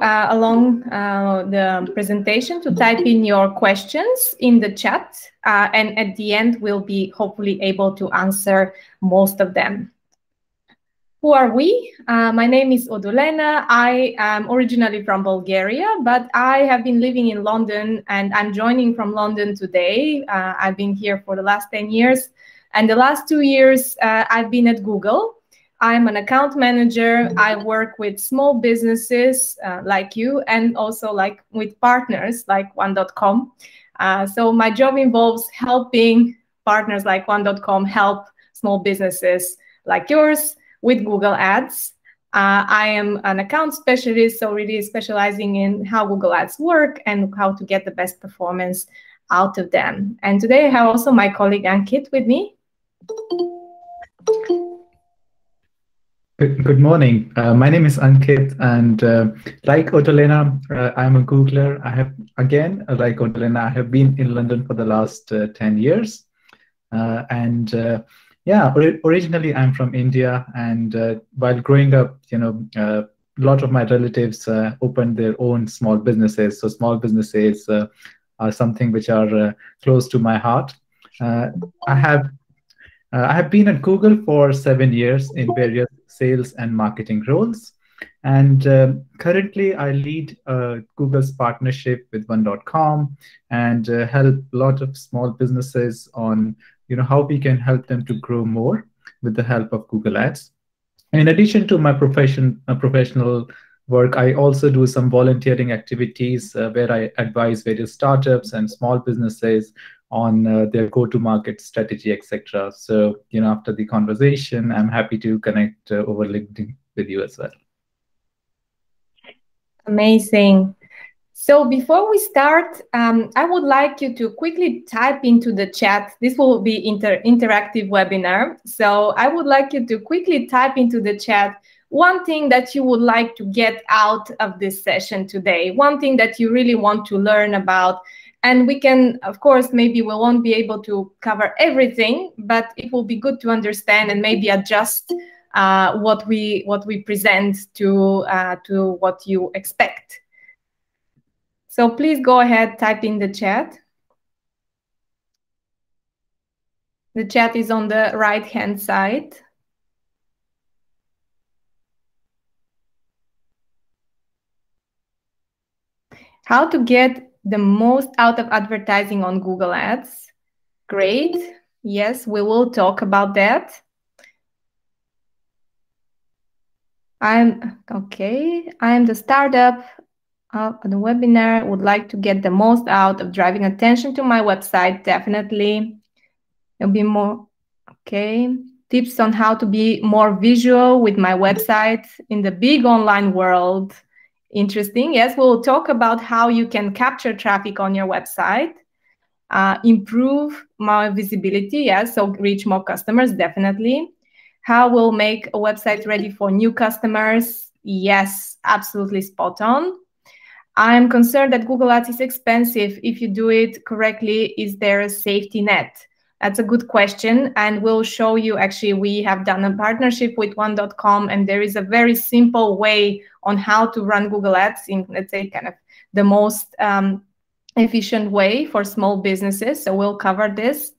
uh, along uh, the presentation to type in your questions in the chat. Uh, and at the end, we'll be hopefully able to answer most of them. Who are we? Uh, my name is Odolena. I am originally from Bulgaria, but I have been living in London and I'm joining from London today. Uh, I've been here for the last 10 years. And the last two years, uh, I've been at Google. I'm an account manager. I work with small businesses uh, like you and also like with partners like one.com. Uh, so my job involves helping partners like one.com help small businesses like yours with Google Ads. Uh, I am an account specialist, so really specializing in how Google Ads work and how to get the best performance out of them. And today I have also my colleague Ankit with me. Good morning. Uh, my name is Ankit, and uh, like Otolena, uh, I'm a Googler. I have, again, like Otolena, I have been in London for the last uh, 10 years. Uh, and uh, yeah, or originally I'm from India, and uh, while growing up, you know, uh, a lot of my relatives uh, opened their own small businesses. So small businesses uh, are something which are uh, close to my heart. Uh, I have I have been at Google for seven years in various sales and marketing roles. And um, currently, I lead Google's partnership with One.com and help a lot of small businesses on you know how we can help them to grow more with the help of google ads in addition to my profession uh, professional work i also do some volunteering activities uh, where i advise various startups and small businesses on uh, their go to market strategy etc so you know after the conversation i'm happy to connect uh, over linkedin with you as well amazing so before we start, um, I would like you to quickly type into the chat. This will be inter interactive webinar. So I would like you to quickly type into the chat one thing that you would like to get out of this session today, one thing that you really want to learn about. And we can, of course, maybe we won't be able to cover everything, but it will be good to understand and maybe adjust uh, what we what we present to uh, to what you expect. So please go ahead, type in the chat. The chat is on the right-hand side. How to get the most out of advertising on Google Ads. Great. Yes, we will talk about that. I'm okay. I'm the startup uh, the webinar would like to get the most out of driving attention to my website definitely there'll be more okay tips on how to be more visual with my website in the big online world interesting yes we'll talk about how you can capture traffic on your website uh, improve my visibility yes so reach more customers definitely how we'll make a website ready for new customers yes absolutely spot on I'm concerned that Google Ads is expensive. If you do it correctly, is there a safety net? That's a good question. And we'll show you actually, we have done a partnership with one.com, and there is a very simple way on how to run Google Ads in, let's say, kind of the most um, efficient way for small businesses. So we'll cover this.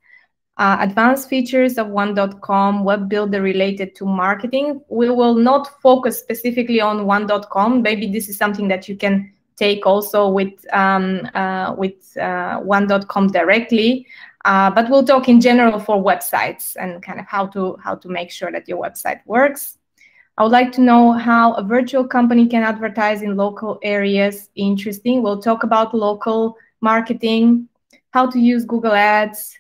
Uh, advanced features of one.com, web builder related to marketing. We will not focus specifically on one.com. Maybe this is something that you can take also with um, uh, with uh, one.com directly. Uh, but we'll talk in general for websites and kind of how to how to make sure that your website works. I would like to know how a virtual company can advertise in local areas. Interesting. We'll talk about local marketing, how to use Google Ads,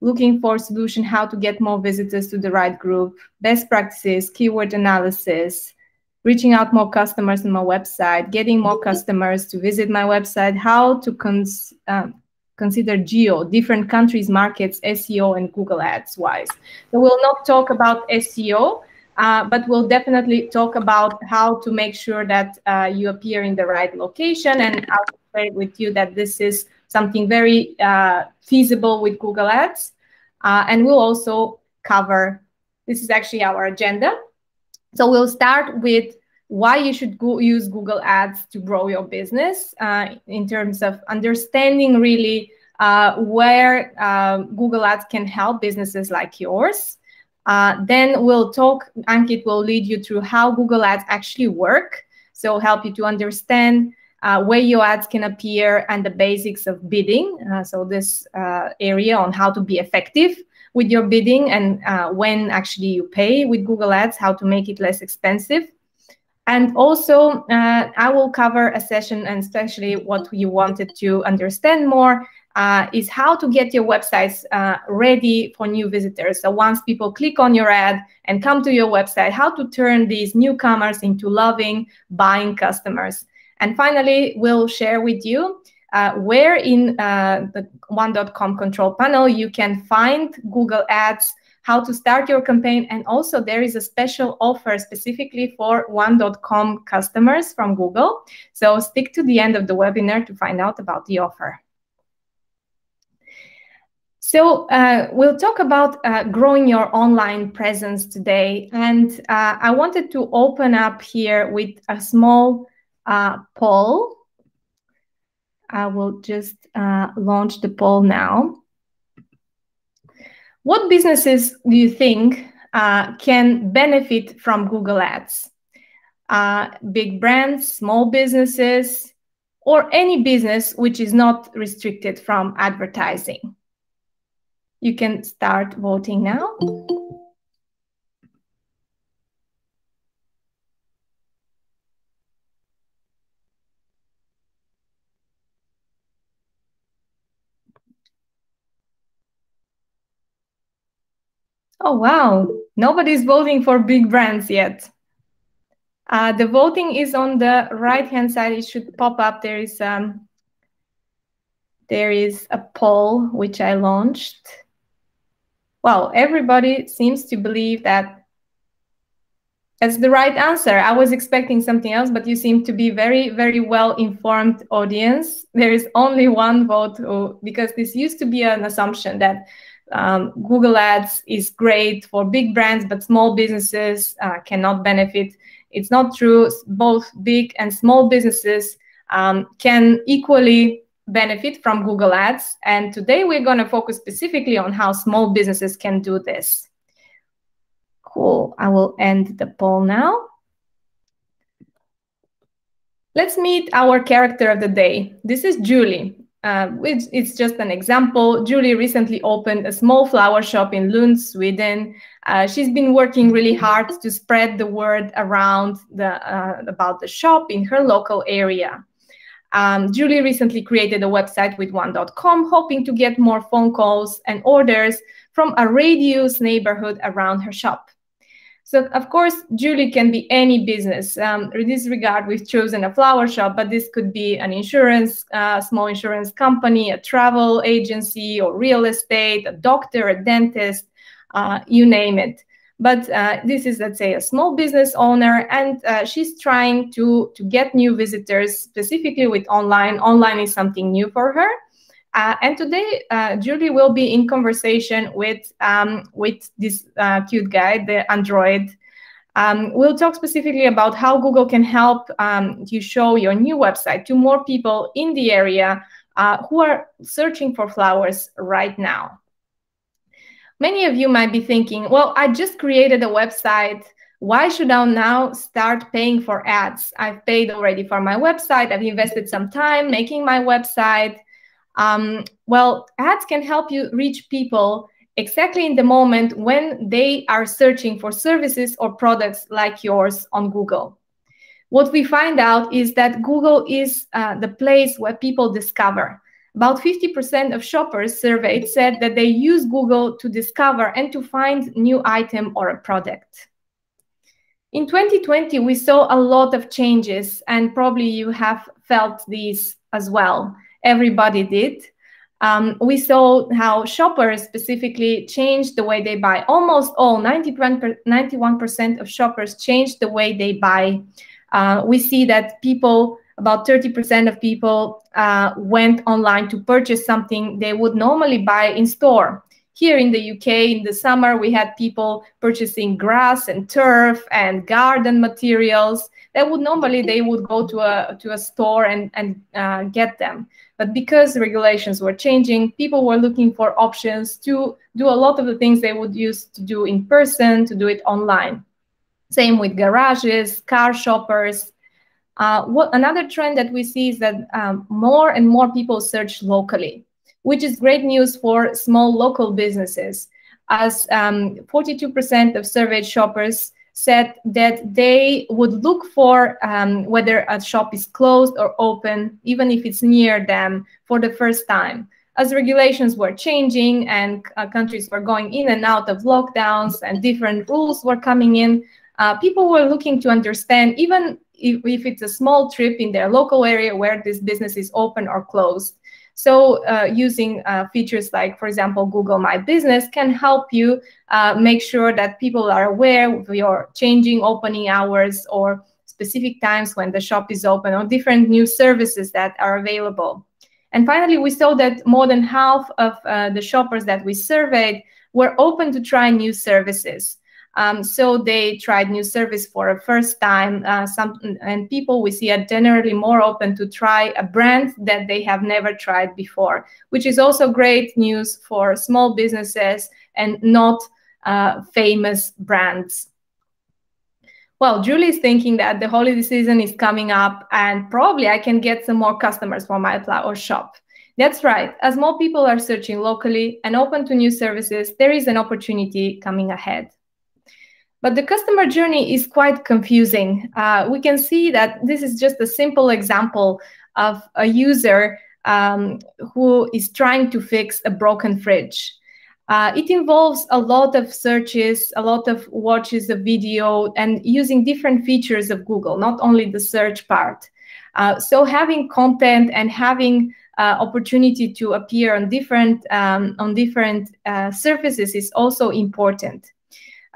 looking for solution, how to get more visitors to the right group, best practices, keyword analysis, reaching out more customers on my website, getting more customers to visit my website, how to cons um, consider geo, different countries, markets, SEO, and Google Ads wise. So we'll not talk about SEO, uh, but we'll definitely talk about how to make sure that uh, you appear in the right location. And I'll share with you that this is something very uh, feasible with Google Ads. Uh, and we'll also cover, this is actually our agenda. So we'll start with why you should go use Google Ads to grow your business uh, in terms of understanding really uh, where uh, Google Ads can help businesses like yours. Uh, then we'll talk, Ankit will lead you through how Google Ads actually work. So help you to understand uh, where your ads can appear and the basics of bidding. Uh, so this area on how to be effective with your bidding and when actually you pay with Google Ads, how to make it less expensive. And also, uh, I will cover a session, and especially what you wanted to understand more uh, is how to get your websites uh, ready for new visitors. So once people click on your ad and come to your website, how to turn these newcomers into loving, buying customers. And finally, we'll share with you uh, where in uh, the one.com control panel you can find Google Ads how to start your campaign. And also there is a special offer specifically for one.com customers from Google. So stick to the end of the webinar to find out about the offer. So uh, we'll talk about uh, growing your online presence today. And uh, I wanted to open up here with a small uh, poll. I will just uh, launch the poll now. What businesses do you think uh, can benefit from Google Ads? Uh, big brands, small businesses, or any business which is not restricted from advertising. You can start voting now. Oh, wow. Nobody's voting for big brands yet. Uh, the voting is on the right-hand side. It should pop up. There is um, there is a poll which I launched. Well, everybody seems to believe that that's the right answer. I was expecting something else, but you seem to be very, very well-informed audience. There is only one vote because this used to be an assumption that um, Google Ads is great for big brands, but small businesses uh, cannot benefit. It's not true. Both big and small businesses um, can equally benefit from Google Ads. And today we're going to focus specifically on how small businesses can do this. Cool. I will end the poll now. Let's meet our character of the day. This is Julie. Uh, it's just an example. Julie recently opened a small flower shop in Lund, Sweden. Uh, she's been working really hard to spread the word around the, uh, about the shop in her local area. Um, Julie recently created a website with one.com, hoping to get more phone calls and orders from a radius neighborhood around her shop. So of course, Julie can be any business. Um, in this regard, we've chosen a flower shop, but this could be an insurance, uh, small insurance company, a travel agency, or real estate, a doctor, a dentist, uh, you name it. But uh, this is, let's say, a small business owner, and uh, she's trying to to get new visitors, specifically with online. Online is something new for her. Uh, and today, uh, Julie will be in conversation with um, with this uh, cute guy, the Android. Um, we'll talk specifically about how Google can help um, you show your new website to more people in the area uh, who are searching for flowers right now. Many of you might be thinking, well, I just created a website. Why should I now start paying for ads? I've paid already for my website. I've invested some time making my website. Um, well, ads can help you reach people exactly in the moment when they are searching for services or products like yours on Google. What we find out is that Google is uh, the place where people discover. About 50% of shoppers surveyed said that they use Google to discover and to find new item or a product. In 2020, we saw a lot of changes, and probably you have felt these as well everybody did. Um, we saw how shoppers specifically changed the way they buy. Almost all, 91% of shoppers changed the way they buy. Uh, we see that people, about 30% of people uh, went online to purchase something they would normally buy in store. Here in the UK in the summer, we had people purchasing grass and turf and garden materials that would normally they would go to a to a store and and uh, get them. But because regulations were changing, people were looking for options to do a lot of the things they would use to do in person, to do it online. Same with garages, car shoppers. Uh, what another trend that we see is that um, more and more people search locally, which is great news for small local businesses, as 42% um, of surveyed shoppers said that they would look for um, whether a shop is closed or open, even if it's near them for the first time. As regulations were changing and uh, countries were going in and out of lockdowns and different rules were coming in, uh, people were looking to understand, even if, if it's a small trip in their local area where this business is open or closed. So uh, using uh, features like, for example, Google My Business can help you uh, make sure that people are aware of your changing opening hours or specific times when the shop is open or different new services that are available. And finally, we saw that more than half of uh, the shoppers that we surveyed were open to try new services. Um, so they tried new service for a first time. Uh, some and people we see are generally more open to try a brand that they have never tried before, which is also great news for small businesses and not uh, famous brands. Well, Julie is thinking that the holiday season is coming up and probably I can get some more customers for my flower shop. That's right. As more people are searching locally and open to new services, there is an opportunity coming ahead. But the customer journey is quite confusing. Uh, we can see that this is just a simple example of a user um, who is trying to fix a broken fridge. Uh, it involves a lot of searches, a lot of watches of video, and using different features of Google, not only the search part. Uh, so having content and having uh, opportunity to appear on different um, on different uh, surfaces is also important.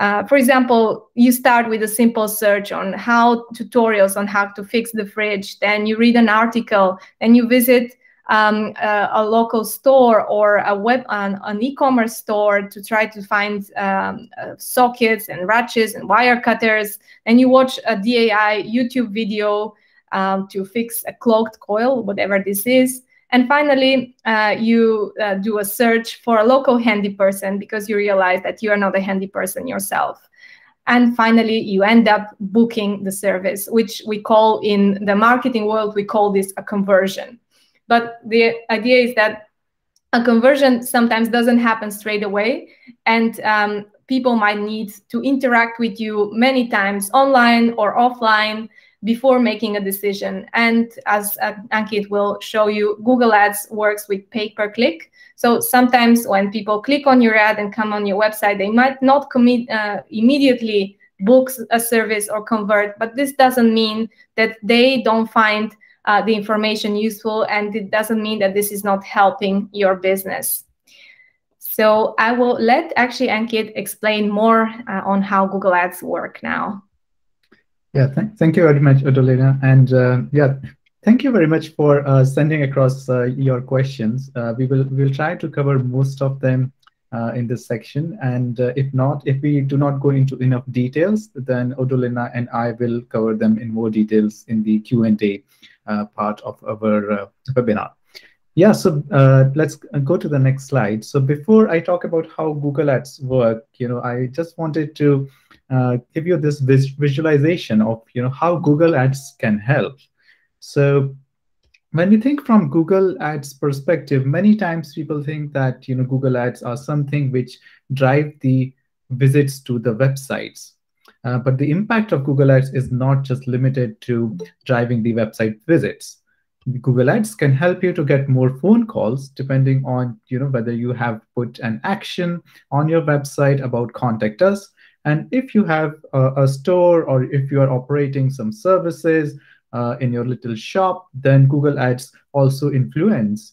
Uh, for example, you start with a simple search on how tutorials on how to fix the fridge, then you read an article, then you visit um, a, a, local store or a web an, an e-commerce store to try to find um, uh, sockets and ratchets and wire cutters. and you watch a DIY YouTube video um, to fix a clogged coil, whatever this is. And finally, uh, you uh, do a search for a local handy person because you realize that you are not a handy person yourself. And finally, you end up booking the service, which we call in the marketing world, we call this a conversion. But the idea is that a conversion sometimes doesn't happen straight away. And um, people might need to interact with you many times online or offline before making a decision. And as uh, Ankit will show you, Google Ads works with pay per click. So sometimes when people click on your ad and come on your website, they might not commit uh, immediately book a service or convert, but this doesn't mean that they don't find uh, the information useful and it doesn't mean that this is not helping your business. So I will let actually Ankit explain more uh, on how Google Ads work now. Yeah, th thank you very much, Odolena. And uh, yeah, thank you very much for uh, sending across uh, your questions. Uh, we will we'll try to cover most of them uh, in this section. And uh, if not, if we do not go into enough details, then Odolina and I will cover them in more details in the Q&A part of our webinar. Yeah, so let's go to the next slide. So before I talk about how Google Ads work, you know, I just wanted to uh, give you this vis visualization of you know how Google Ads can help. So when we think from Google Ads perspective, many times people think that you know Google Ads are something which drive the visits to the websites. Uh, but the impact of Google Ads is not just limited to driving the website visits. Google Ads can help you to get more phone calls depending on you know whether you have put an action on your website about contact us and if you have a, a store or if you are operating some services uh, in your little shop, then Google Ads also influence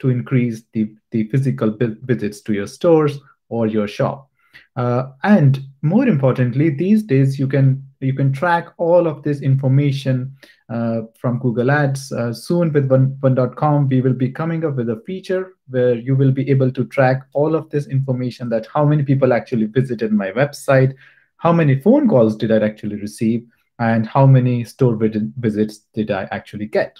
to increase the, the physical visits to your stores or your shop. Uh, and more importantly, these days you can you can track all of this information uh, from Google Ads. Uh, soon with one.com, we will be coming up with a feature where you will be able to track all of this information that how many people actually visited my website, how many phone calls did I actually receive, and how many store visits did I actually get.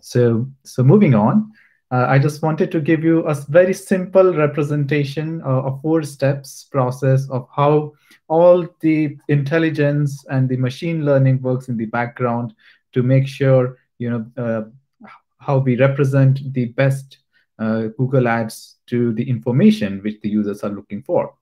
So, so moving on, uh, I just wanted to give you a very simple representation uh, of four steps process of how all the intelligence and the machine learning works in the background to make sure you know uh, how we represent the best uh, Google Ads to the information which the users are looking for.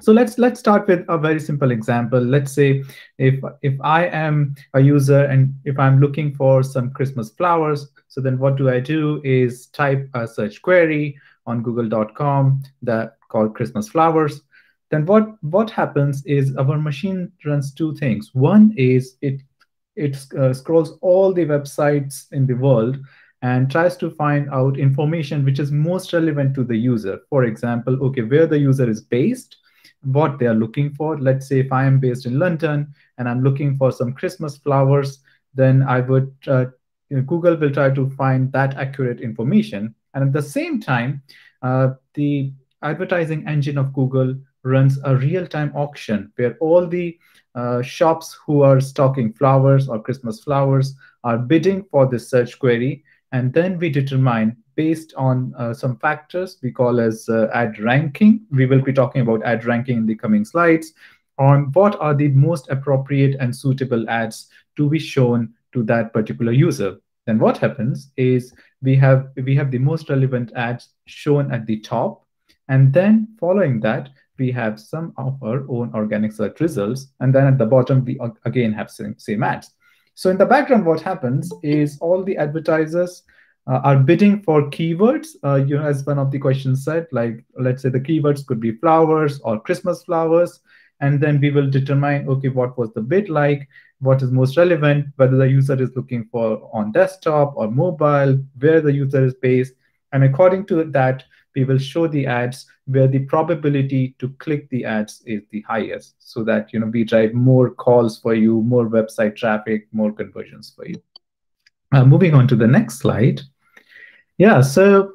So let's let's start with a very simple example. Let's say if if I am a user and if I'm looking for some Christmas flowers, so then what do I do is type a search query on google.com that called Christmas flowers. Then what what happens is our machine runs two things. One is it it uh, scrolls all the websites in the world and tries to find out information which is most relevant to the user. For example, okay, where the user is based what they are looking for. Let's say if I am based in London and I'm looking for some Christmas flowers, then I would, uh, you know, Google will try to find that accurate information. And at the same time, uh, the advertising engine of Google runs a real-time auction where all the uh, shops who are stocking flowers or Christmas flowers are bidding for this search query. And then we determine based on uh, some factors we call as uh, ad ranking. We will be talking about ad ranking in the coming slides on what are the most appropriate and suitable ads to be shown to that particular user. Then what happens is we have we have the most relevant ads shown at the top, and then following that we have some of our own organic search results, and then at the bottom we again have same, same ads. So in the background, what happens is all the advertisers uh, are bidding for keywords. Uh, you know, as one of the questions said, like let's say the keywords could be flowers or Christmas flowers, and then we will determine okay, what was the bid like, what is most relevant, whether the user is looking for on desktop or mobile, where the user is based, and according to that, we will show the ads where the probability to click the ads is the highest, so that you know we drive more calls for you, more website traffic, more conversions for you. Uh, moving on to the next slide. Yeah, so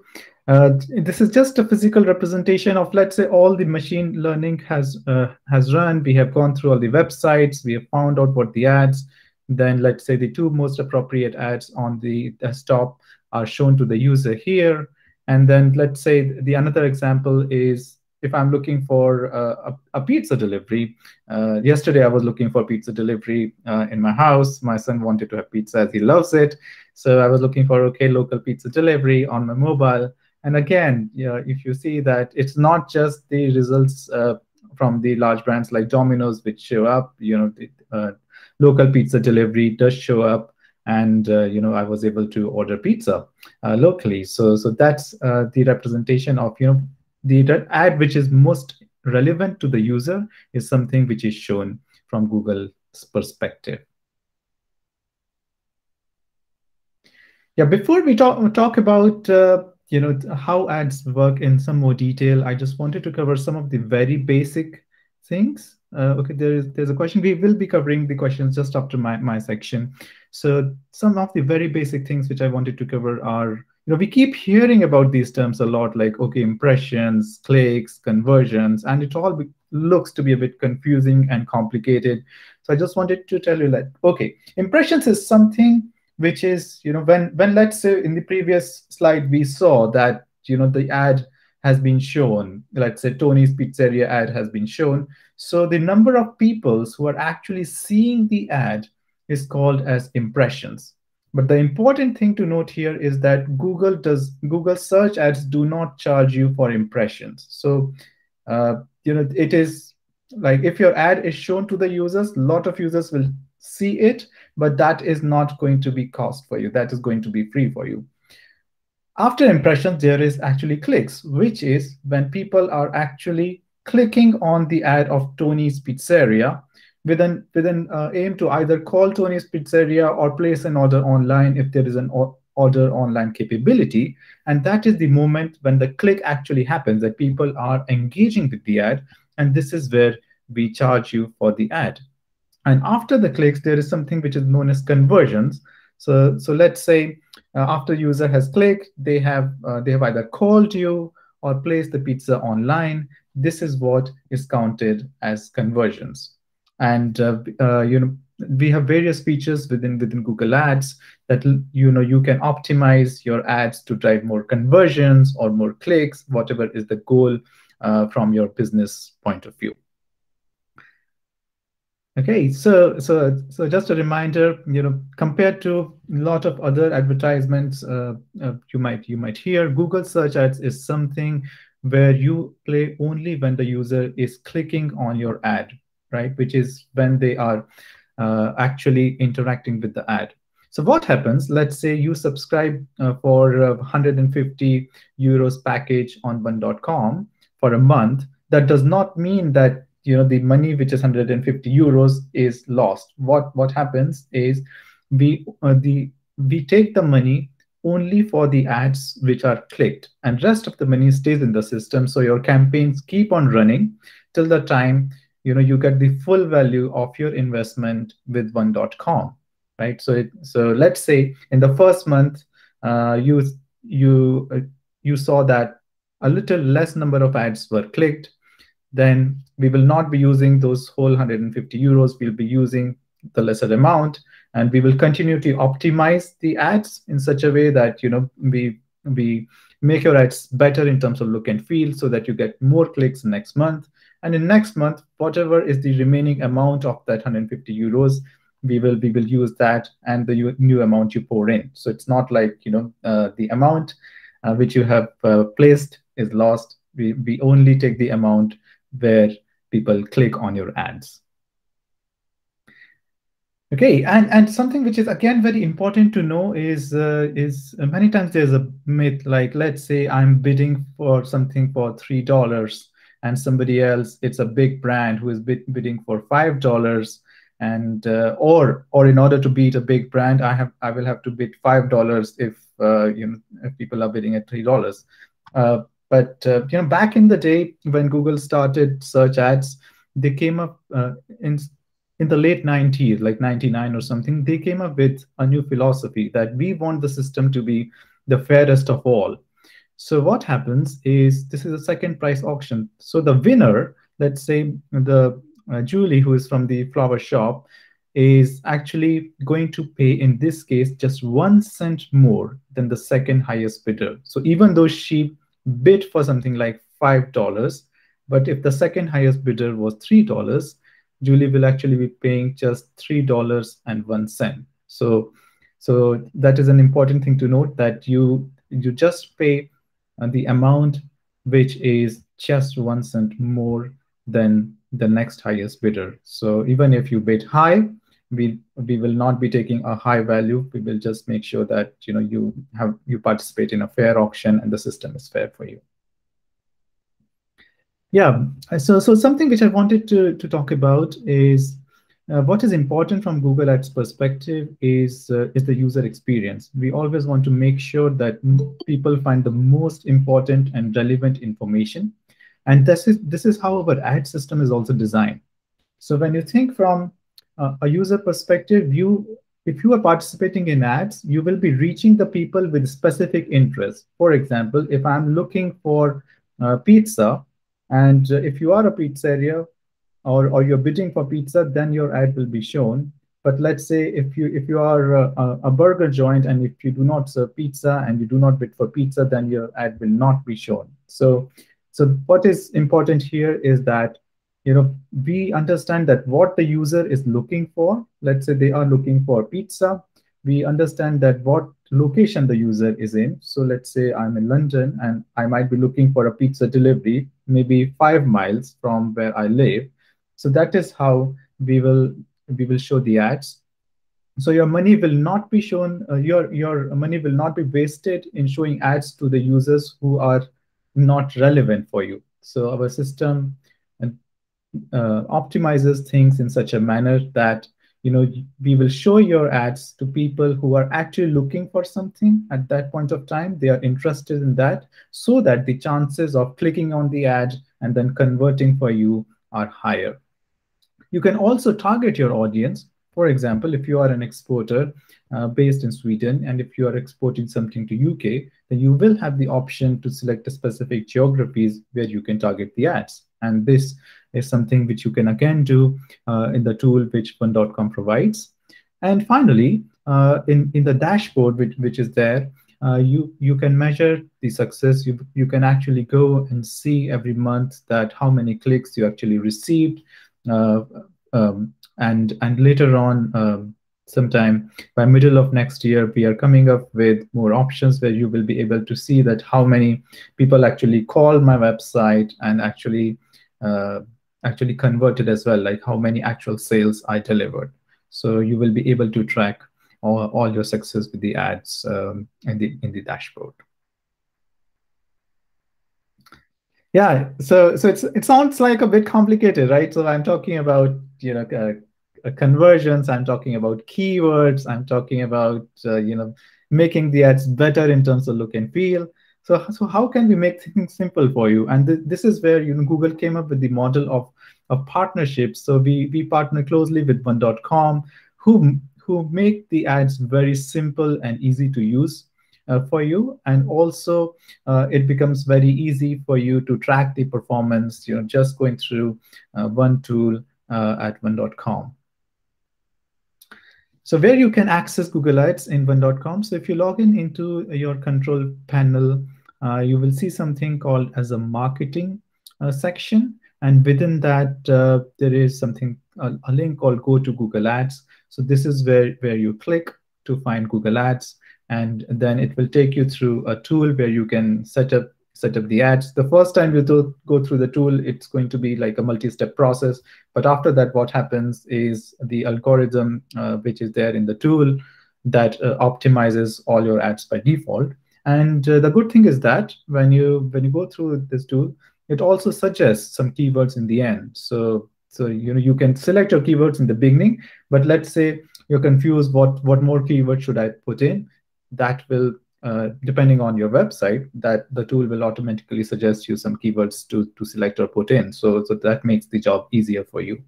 uh, this is just a physical representation of, let's say, all the machine learning has uh, has run. We have gone through all the websites. We have found out what the ads. Then let's say the two most appropriate ads on the desktop are shown to the user here. And then let's say the another example is if I'm looking for uh, a, a, pizza delivery. Uh, yesterday, I was looking for pizza delivery uh, in my house. My son wanted to have pizza as he loves it. So I was looking for okay local pizza delivery on my mobile. And again, you know, if you see that it's not just the results uh, from the large brands like Domino's which show up, you know, the uh, local pizza delivery does show up, and uh, you know I was able to order pizza uh, locally. So so that's uh, the representation of you know the ad which is most relevant to the user is something which is shown from Google's perspective. Yeah, before we talk talk about uh, you know how ads work in some more detail, I just wanted to cover some of the very basic things. Uh, okay, there is there's a question. We will be covering the questions just after my my section. So some of the very basic things which I wanted to cover are you know we keep hearing about these terms a lot, like okay, impressions, clicks, conversions, and it all looks to be a bit confusing and complicated. So I just wanted to tell you that okay, impressions is something which is you know when when let's say in the previous slide we saw that you know the ad has been shown let's say tony's pizzeria ad has been shown so the number of people who are actually seeing the ad is called as impressions but the important thing to note here is that google does google search ads do not charge you for impressions so uh, you know it is like if your ad is shown to the users a lot of users will see it, but that is not going to be cost for you. That is going to be free for you. After impressions, there is actually clicks, which is when people are actually clicking on the ad of Tony's Pizzeria with an, with an uh, aim to either call Tony's Pizzeria or place an order online if there is an order online capability. And that is the moment when the click actually happens, that people are engaging with the ad. And this is where we charge you for the ad. And after the clicks, there is something which is known as conversions. So, so let's say uh, after user has clicked, they have uh, they have either called you or placed the pizza online. This is what is counted as conversions. And uh, uh you know we have various features within within Google Ads that you know you can optimize your ads to drive more conversions or more clicks, whatever is the goal uh, from your business point of view. Okay, so so so just a reminder, you know, compared to a lot of other advertisements uh, uh, you might you might hear, Google Search Ads is something where you play only when the user is clicking on your ad, right? Which is when they are uh, actually interacting with the ad. So what happens? Let's say you subscribe uh, for 150 euros package on one.com for a month. That does not mean that you know the money which is 150 euros is lost what what happens is we uh, the we take the money only for the ads which are clicked and rest of the money stays in the system so your campaigns keep on running till the time you know you get the full value of your investment with one.com right so it, so let's say in the first month uh, you you uh, you saw that a little less number of ads were clicked then we will not be using those whole 150 euros. We'll be using the lesser amount, and we will continue to optimize the ads in such a way that you know we we make your ads better in terms of look and feel, so that you get more clicks next month. And in next month, whatever is the remaining amount of that 150 euros, we will we will use that and the new amount you pour in. So it's not like you know uh, the amount uh, which you have uh, placed is lost. We we only take the amount where people click on your ads. Okay, and, and something which is again very important to know is uh, is many times there's a myth like let's say I'm bidding for something for three dollars and somebody else it's a big brand who is bid, bidding for five dollars and uh, or or in order to beat a big brand I have I will have to bid five dollars if uh, you know if people are bidding at three dollars. Uh, but uh, you know, back in the day when Google started search ads, they came up uh, in in the late 90s, like 99 or something. They came up with a new philosophy that we want the system to be the fairest of all. So what happens is this is a second price auction. So the winner, let's say the uh, Julie, who is from the flower shop, is actually going to pay, in this case, just one cent more than the second highest bidder. So even though she bid for something like $5, but if the second highest bidder was $3, Julie will actually be paying just $3.01. So, so that is an important thing to note that you, you just pay uh, the amount which is just one cent more than the next highest bidder. So even if you bid high, we we will not be taking a high value. We will just make sure that you know you have you participate in a fair auction and the system is fair for you. Yeah, so so something which I wanted to to talk about is uh, what is important from Google Ads perspective is uh, is the user experience. We always want to make sure that people find the most important and relevant information, and this is this is how our ad system is also designed. So when you think from uh, a user perspective, you if you are participating in ads, you will be reaching the people with specific interests. For example, if I'm looking for uh, pizza, and if you are a pizzeria or, or you're bidding for pizza, then your ad will be shown. But let's say if you if you are a, a burger joint and if you do not serve pizza and you do not bid for pizza, then your ad will not be shown. So, so what is important here is that you know we understand that what the user is looking for let's say they are looking for pizza we understand that what location the user is in so let's say i'm in london and i might be looking for a pizza delivery maybe five miles from where i live so that is how we will we will show the ads. So your money will not be shown uh, your your money will not be wasted in showing ads to the users who are not relevant for you. So our system uh, optimizes things in such a manner that you know we will show your ads to people who are actually looking for something at that point of time. They are interested in that so that the chances of clicking on the ad and then converting for you are higher You can also target your audience. For example, if you are an exporter uh, based in Sweden, and if you are exporting something to UK, then you will have the option to select the specific geographies where you can target the ads. And this is something which you can again do uh, in the tool which one.com provides. And finally, uh, in, in the dashboard which, which is there, uh, you you can measure the success. You you can actually go and see every month that how many clicks you actually received, um, and and later on, um, sometime by middle of next year, we are coming up with more options where you will be able to see that how many people actually call my website and actually uh, actually converted as well, like how many actual sales I delivered. So you will be able to track all, all your success with the ads um, in the in the dashboard. Yeah, so so it's it sounds like a bit complicated, right? So I'm talking about you know uh, uh, conversions. I'm talking about keywords. I'm talking about uh, you know making the ads better in terms of look and feel. So so how can we make things simple for you? And th this is where you know Google came up with the model of of partnerships. So we we partner closely with One.com, who who make the ads very simple and easy to use for you. And also uh, it becomes very easy for you to track the performance you know just going through uh, one tool uh, at one.com so where you can access google ads in one.com so if you log in into your control panel uh, you will see something called as a marketing uh, section. And within that there is something a, a link called go to google ads. So this is where, where you click to find Google Ads, and then it will take you through a tool where you can set up set up the ads. The first time you do, go through the tool, it's going to be like a multi-step process. But after that, what happens is the algorithm, uh, which is there in the tool, that uh, optimizes all your ads by default. And uh, the good thing is that when you when you go through this tool, it also suggests some keywords in the end. So so you know you can select your keywords in the beginning, but let's say you're confused what what more keywords should I put in. That will uh, depending on your website, that the tool will automatically suggest you some keywords to to select or put in. So so that makes the job easier for you.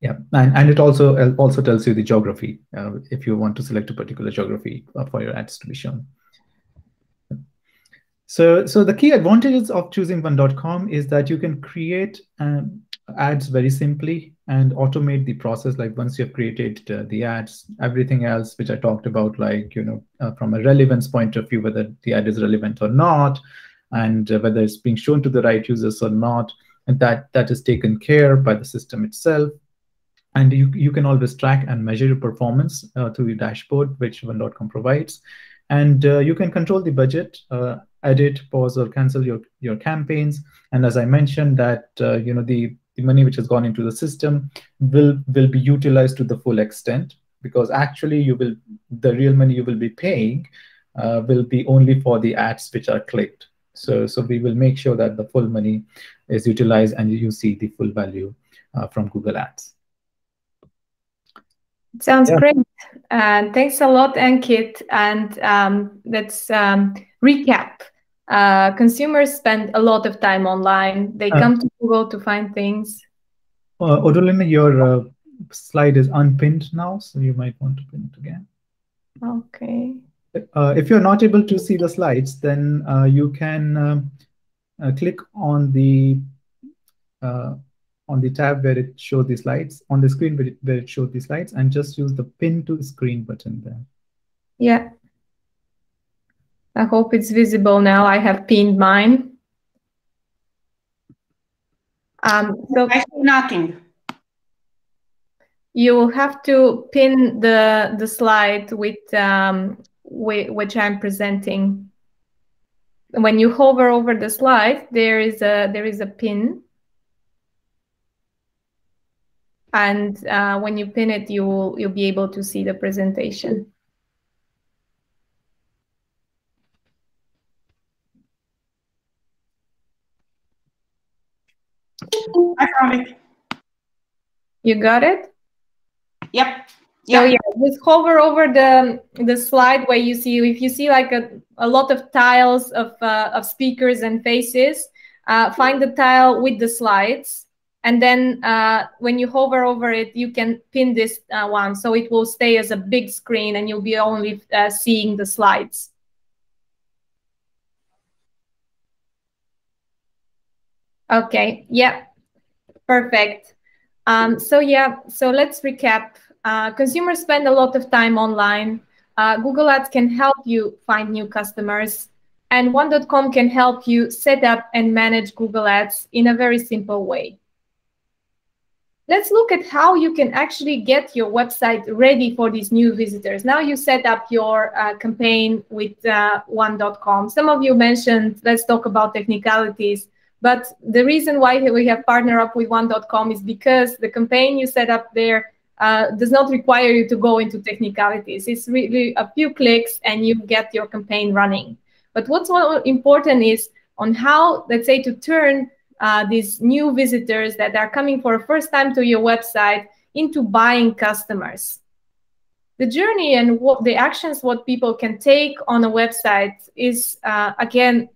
Yeah, and, and it also also tells you the geography uh, if you want to select a particular geography uh, for your ads to be shown. So, so the key advantages of choosing one.com is that you can create um, ads very simply and automate the process. Like once you've created uh, the ads, everything else, which I talked about, like, you know, uh, from a relevance point of view, whether the ad is relevant or not, and uh, whether it's being shown to the right users or not, and that that is taken care by the system itself. And you, you can always track and measure your performance uh, through your dashboard, which one.com provides. And uh, you can control the budget uh, edit, pause, or cancel your, your campaigns. And as I mentioned that, you know, the, the money which has gone into the system will, will be utilized to the full extent because actually you will, the real money you will be paying uh, will be only for the ads which are clicked. So, so we will make sure that the full money is utilized and you see the full value uh, from Google Ads. Sounds yeah. great. Uh, thanks a lot, Ankit. And um, let's um, recap uh, consumers spend a lot of time online. They uh, come to Google to find things. Uh, Odolina, your uh, slide is unpinned now, so you might want to pin it again. Okay. Uh, if you're not able to see the slides, then uh, you can um, uh, click on the uh, on the tab where it shows the slides on the screen where it, where it shows the slides, and just use the pin to screen button there. Yeah. I hope it's visible now. I have pinned mine. Um, so I see nothing. You will have to pin the the slide with um, which I'm presenting. When you hover over the slide, there is a there is a pin, and uh, when you pin it, you will you'll be able to see the presentation. I found it. You got it? Yep. Yeah. So yeah, just hover over the the slide where you see if you see like a, a lot of tiles of uh, of speakers and faces, uh, find the tile with the slides and then uh, when you hover over it, you can pin this uh, one, so it will stay as a big screen, and you'll be only uh, seeing the slides. Okay, yeah, perfect. Um, so yeah, so let's recap. Uh, consumers spend a lot of time online. Uh, Google Ads can help you find new customers, and One.com can help you set up and manage Google Ads in a very simple way. Let's look at how you can actually get your website ready for these new visitors. Now you set up your uh, campaign with uh, One.com. Some of you mentioned, let's talk about technicalities. But the reason why we have partnered up with One.com is because the campaign you set up there uh, does not require you to go into technicalities. It's really a few clicks and you get your campaign running. But what's more important is on how, let's say, to turn uh, these new visitors that are coming for a first time to your website into buying customers. The journey and what the actions what people can take on a website is uh, again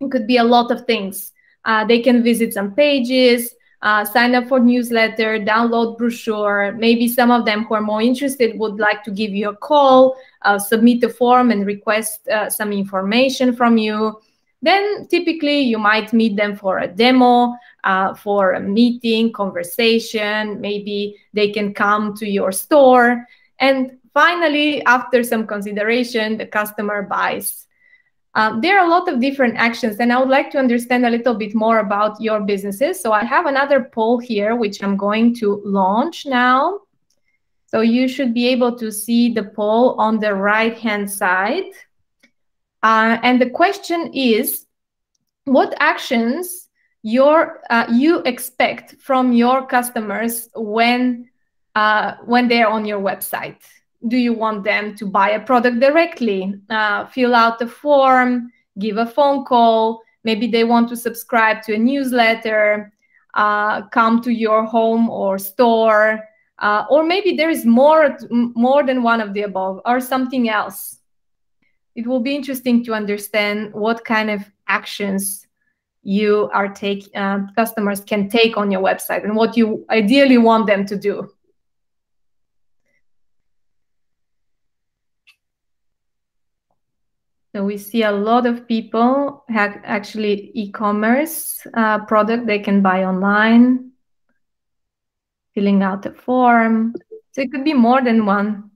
it could be a lot of things. Uh, they can visit some pages, uh, sign up for newsletter, download brochure. Maybe some of them who are more interested would like to give you a call, uh, submit a form and request uh, some information from you. Then typically you might meet them for a demo, uh, for a meeting, conversation. Maybe they can come to your store. And finally, after some consideration, the customer buys. Um, there are a lot of different actions, and I would like to understand a little bit more about your businesses. So I have another poll here, which I'm going to launch now. So you should be able to see the poll on the right-hand side. Uh, and the question is, what actions your uh, you expect from your customers when uh, when they're on your website? Do you want them to buy a product directly, uh, fill out a form, give a phone call? Maybe they want to subscribe to a newsletter, uh, come to your home or store, uh, or maybe there is more more than one of the above, or something else. It will be interesting to understand what kind of actions you are take uh, customers can take on your website and what you ideally want them to do so we see a lot of people have actually e-commerce uh, product they can buy online filling out a form. So it could be more than one.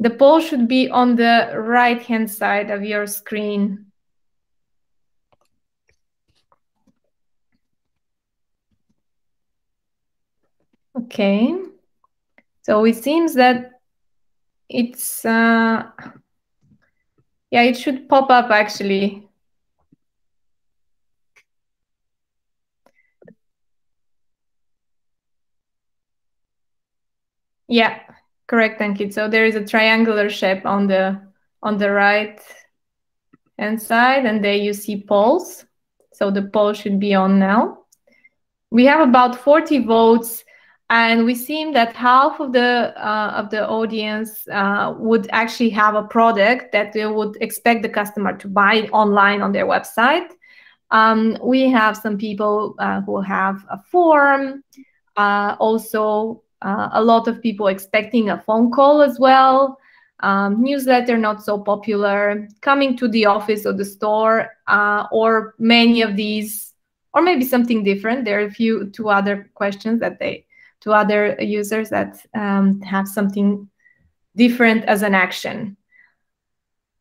The poll should be on the right-hand side of your screen. Okay, so it seems that it's, uh, yeah, it should pop up actually. Yeah, Correct, Ankit. So there is a triangular shape on the on the right hand side, and there you see polls. So the poll should be on now. We have about 40 votes, and we seem that half of the uh, of the audience uh, would actually have a product that they would expect the customer to buy online on their website. Um, we have some people uh, who have a form, uh, also uh, a lot of people expecting a phone call as well. Um, newsletter not so popular. Coming to the office or the store, uh, or many of these, or maybe something different. There are a few two other questions that they, to other users that um, have something different as an action.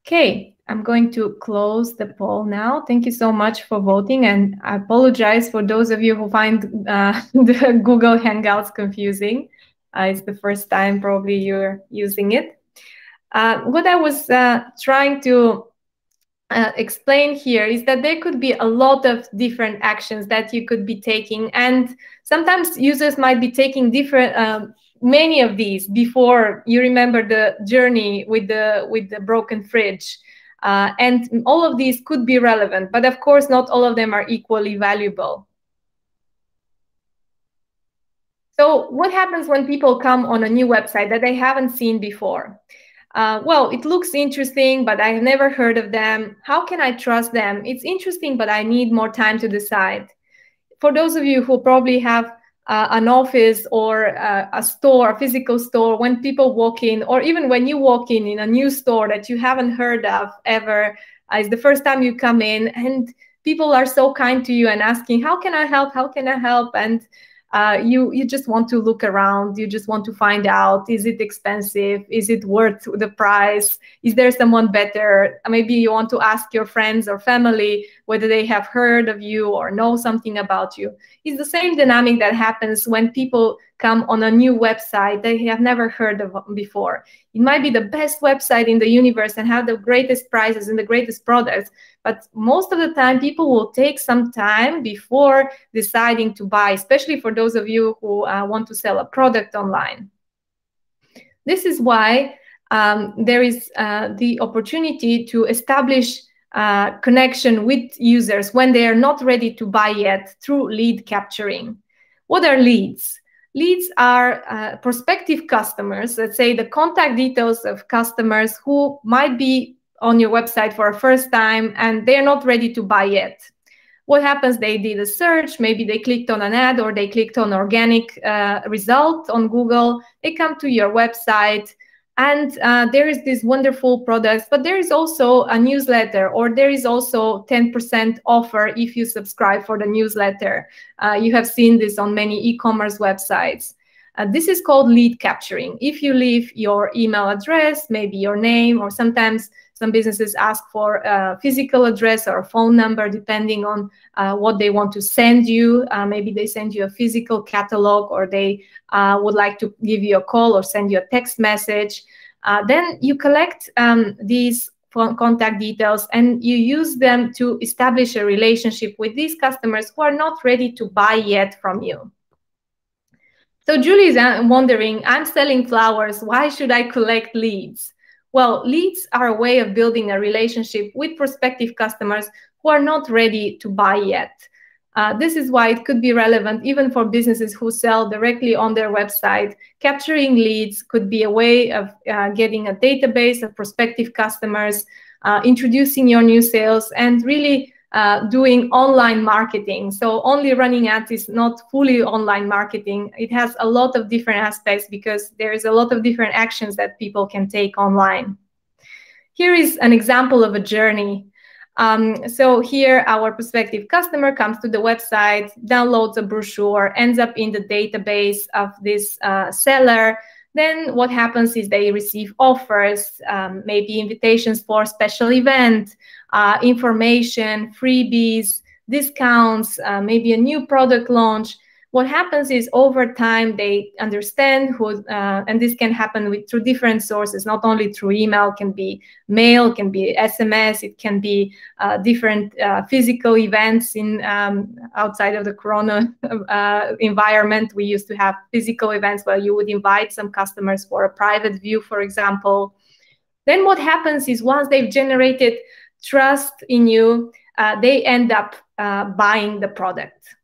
Okay, I'm going to close the poll now. Thank you so much for voting. And I apologize for those of you who find uh, the Google Hangouts confusing. Uh, it's the first time probably you're using it. Uh, what I was uh, trying to uh, explain here is that there could be a lot of different actions that you could be taking. And sometimes users might be taking different um, many of these before you remember the journey with the with the broken fridge uh, and all of these could be relevant, but of course, not all of them are equally valuable. So what happens when people come on a new website that they haven't seen before? Uh, well, it looks interesting, but I've never heard of them. How can I trust them? It's interesting, but I need more time to decide. for those of you who probably have uh, an office or uh, a store, a physical store, when people walk in, or even when you walk in in a new store that you haven't heard of ever, uh, it's the first time you come in, and people are so kind to you and asking, "How can I help? How can I help?" and uh, you you just want to look around. You just want to find out is it expensive? Is it worth the price? Is there someone better? Maybe you want to ask your friends or family whether they have heard of you or know something about you. It's the same dynamic that happens when people come on a new website they have never heard of before. It might be the best website in the universe and have the greatest prices and the greatest products but most of the time, people will take some time before deciding to buy, especially for those of you who uh, want to sell a product online. This is why um, there is uh, the opportunity to establish uh, connection with users when they are not ready to buy yet through lead capturing. What are leads? Leads are uh, prospective customers, let's say the contact details of customers who might be on your website for a first time and they're not ready to buy yet. What happens? They did a search, maybe they clicked on an ad or they clicked on organic uh, result on Google. They come to your website and uh, there is this wonderful products, but there is also a newsletter or there is also 10% offer if you subscribe for the newsletter. Uh, you have seen this on many e-commerce websites. Uh, this is called lead capturing. If you leave your email address, maybe your name, or sometimes some businesses ask for a physical address or a phone number, depending on uh, what they want to send you. Uh, maybe they send you a physical catalog or they uh, would like to give you a call or send you a text message. Uh, then you collect um, these contact details and you use them to establish a relationship with these customers who are not ready to buy yet from you. So Julie is uh, wondering, I'm selling flowers. Why should I collect leads? Well, leads are a way of building a relationship with prospective customers who are not ready to buy yet. Uh, this is why it could be relevant even for businesses who sell directly on their website. Capturing leads could be a way of uh, getting a database of prospective customers, uh, introducing your new sales, and really uh, doing online marketing. So only running ads is not fully online marketing. It has a lot of different aspects because there is a lot of different actions that people can take online. Here is an example of a journey. Um, so here our prospective customer comes to the website, downloads a brochure, ends up in the database of this uh, seller, then what happens is they receive offers, um, maybe invitations for special event, uh, information, freebies, discounts, uh, maybe a new product launch. What happens is over time they understand who uh, and this can happen with through different sources. Not only through email can be mail can be sms it can be uh, different uh, physical events in um, outside of the corona uh, environment. We used to have physical events where you would invite some customers for a private view for example. Then what happens is once they've generated trust in you uh, they end up uh, buying the product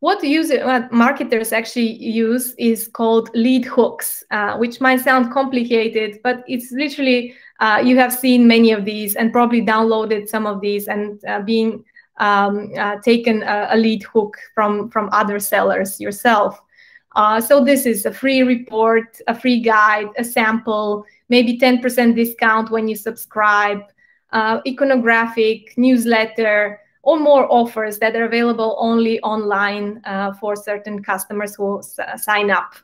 what user what marketers actually use is called lead hooks, uh, which might sound complicated, but it's literally uh, you have seen many of these and probably downloaded some of these and uh, being um, uh, taken a, a, lead hook from from other sellers yourself. So this is a free report, a free guide, a sample, maybe 10% discount when you subscribe, uh, iconographic newsletter or more offers that are available only online uh, for certain customers who sign up.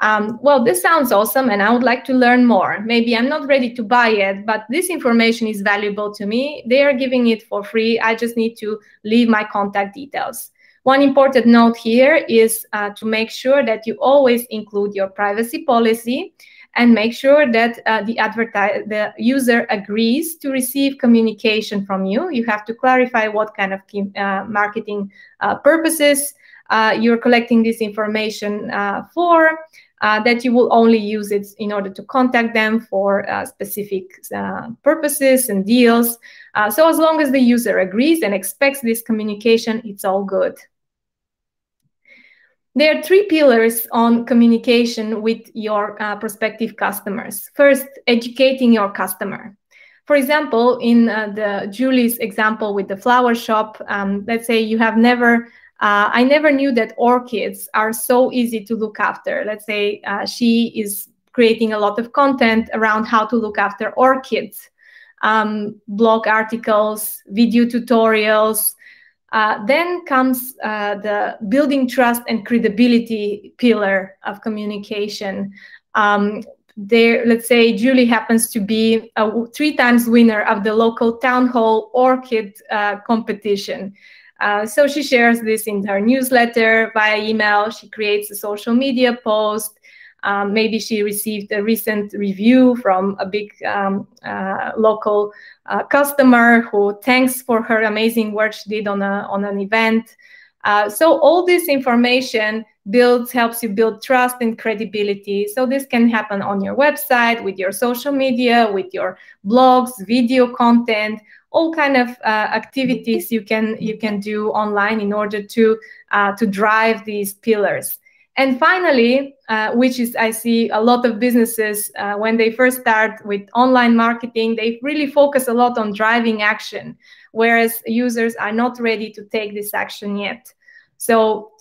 Um, well, this sounds awesome and I would like to learn more. Maybe I'm not ready to buy it, but this information is valuable to me. They are giving it for free. I just need to leave my contact details. One important note here is uh, to make sure that you always include your privacy policy and make sure that uh, the the user agrees to receive communication from you. You have to clarify what kind of uh, marketing uh, purposes uh, you're collecting this information uh, for. Uh, that you will only use it in order to contact them for specific purposes and deals. so as long as the user agrees and expects this communication, it's all good. There are three pillars on communication with your uh, prospective customers. First, educating your customer. For example, in uh, the Julie's example with the flower shop, um, let's say you have never, uh, I never knew that orchids are so easy to look after. Let's say uh, she is creating a lot of content around how to look after orchids, um, blog articles, video tutorials. Uh, then comes uh, the building trust and credibility pillar of communication. Um, there, let's say Julie happens to be a three times winner of the local town hall orchid uh, competition. Uh, so she shares this in her newsletter via email. She creates a social media post. Um, maybe she received a recent review from a big um, uh, local uh, customer who thanks for her amazing work she did on, a, on an event. Uh, so all this information builds helps you build trust and credibility so this can happen on your website with your social media with your blogs video content all kind of uh, activities you can you can do online in order to uh, to drive these pillars and finally uh, which is i see a lot of businesses uh, when they first start with online marketing they really focus a lot on driving action whereas users are not ready to take this action yet so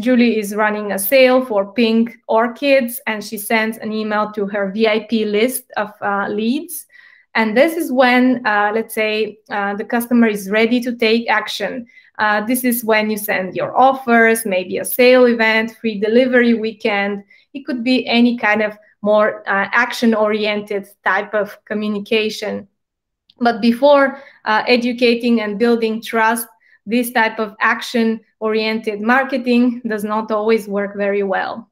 Julie is running a sale for pink orchids and she sends an email to her VIP list of uh, leads. And this is when, uh, let's say, uh, the customer is ready to take action. Uh, this is when you send your offers, maybe a sale event, free delivery weekend. It could be any kind of more uh, action oriented type of communication. But before uh, educating and building trust, this type of action oriented marketing does not always work very well.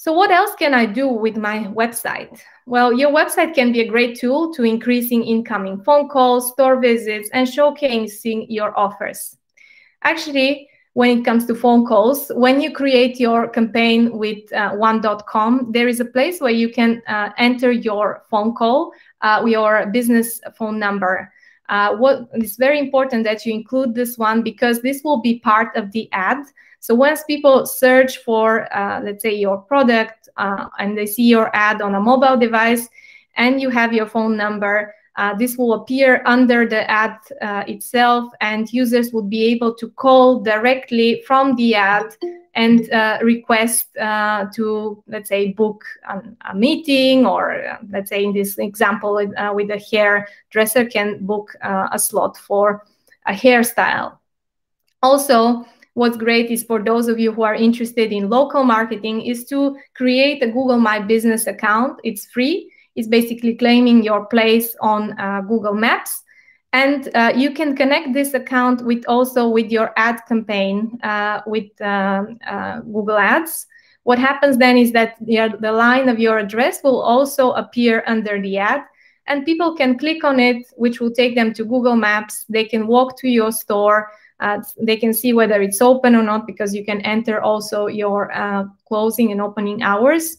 So what else can I do with my website? Well, your website can be a great tool to increasing incoming phone calls, store visits, and showcasing your offers. Actually, when it comes to phone calls, when you create your campaign with uh, one.com, there is a place where you can uh, enter your phone call, uh, your business phone number. Uh, what it's very important that you include this one because this will be part of the ad. So once people search for, uh, let's say, your product uh, and they see your ad on a mobile device and you have your phone number, uh, this will appear under the ad uh, itself and users would be able to call directly from the ad and uh, request uh, to, let's say, book um, a meeting, or let's say in this example with a hairdresser can book a slot for a hairstyle. Also, what's great is for those of you who are interested in local marketing is to create a Google My Business account. It's free. It's basically claiming your place on uh, Google Maps and uh, you can connect this account with also with your ad campaign uh, with uh, uh Google Ads. What happens then is that the, the line of your address will also appear under the ad and people can click on it, which will take them to Google Maps. They can walk to your store. Uh, they can see whether it's open or not because you can enter also your uh, closing and opening hours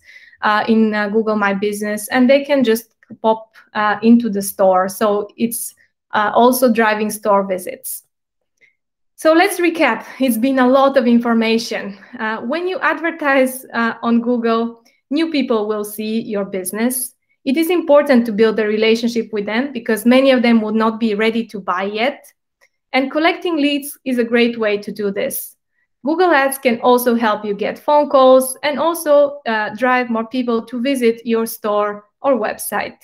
in Google My Business and they can just pop into the store. So it's uh, also driving store visits. So let's recap. It's been a lot of information. Uh, when you advertise uh, on Google, new people will see your business. It is important to build a relationship with them because many of them would not be ready to buy yet. And collecting leads is a great way to do this. Google Ads can also help you get phone calls and also uh, drive more people to visit your store or website.